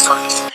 next time.